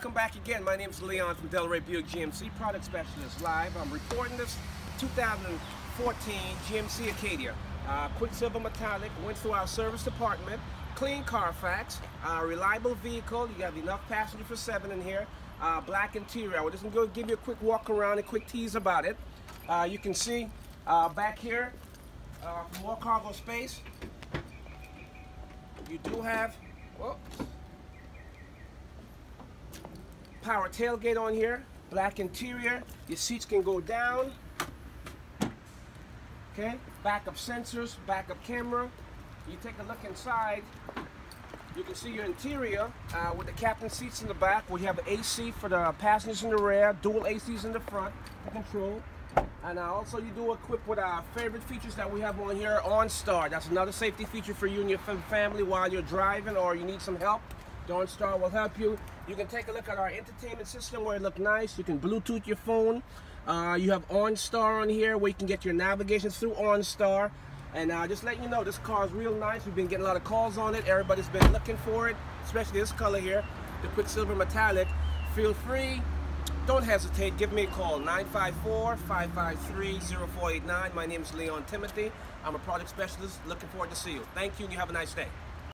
Welcome back again. My name is Leon from Delray Buick GMC Product Specialist Live. I'm reporting this 2014 GMC Acadia. Uh, Quicksilver Metallic, went through our service department, clean Carfax, uh, reliable vehicle. You have enough passenger for seven in here. Uh, black interior. I will just to give you a quick walk around and quick tease about it. Uh, you can see uh, back here, uh, more cargo space. You do have, whoops, power tailgate on here, black interior. Your seats can go down. Okay, backup sensors, backup camera. You take a look inside. You can see your interior uh, with the captain seats in the back. We have AC for the passengers in the rear, dual ACs in the front for control. And uh, also you do equip with our favorite features that we have on here, OnStar. That's another safety feature for you and your family while you're driving or you need some help. The OnStar will help you. You can take a look at our entertainment system where it looks nice. You can Bluetooth your phone. Uh, you have OnStar on here where you can get your navigation through OnStar. And uh, just letting you know, this car is real nice. We've been getting a lot of calls on it. Everybody's been looking for it, especially this color here, the Quicksilver Metallic. Feel free, don't hesitate. Give me a call, 954-553-0489. My name is Leon Timothy. I'm a product specialist. Looking forward to see you. Thank you, and you have a nice day.